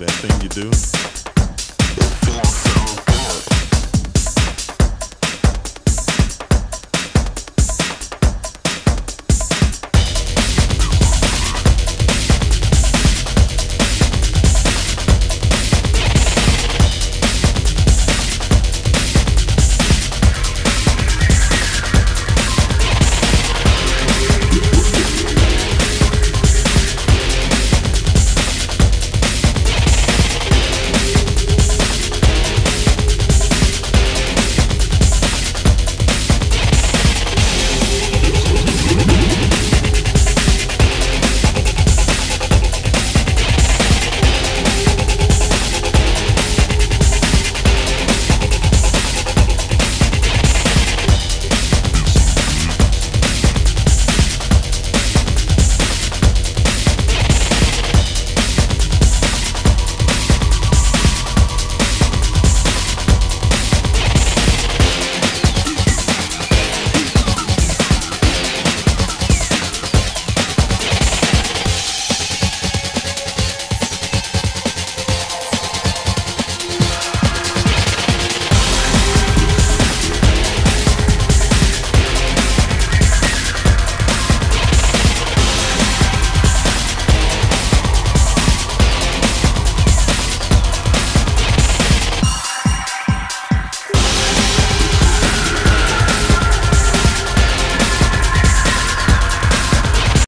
that thing you do.